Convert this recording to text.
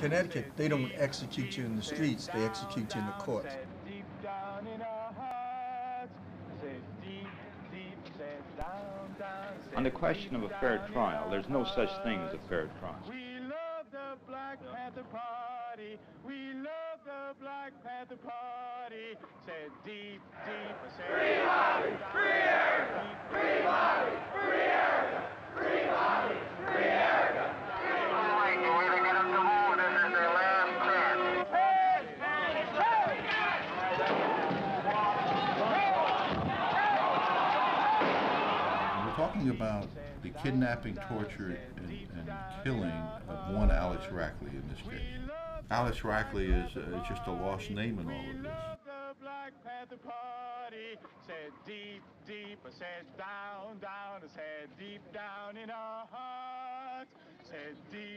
Connecticut, they don't execute you in the streets, they execute you in the courts. Deep down in our hearts, says deep, deep, says down, down, On the question of a fair trial, there's no such thing as a fair trial. We love the Black Panther Party. We love the Black Panther Party. Said deep, deep, talking about the kidnapping, torture, and, and killing of one Alex Rackley in this case. Alex Rackley is, uh, just a lost name in all of this. Black Panther Party. Said deep, deep, said down, down, said deep down in our hearts. Said deep.